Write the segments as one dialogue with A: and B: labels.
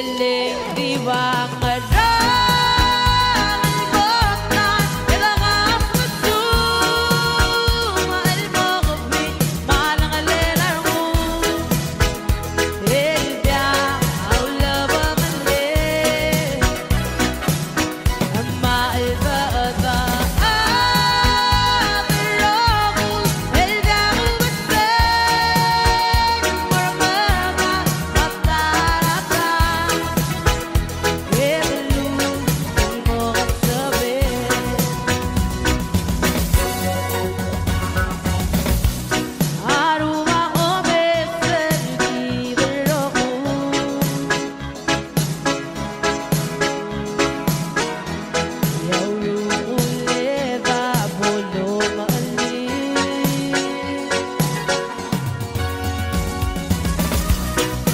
A: feeling the.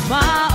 A: far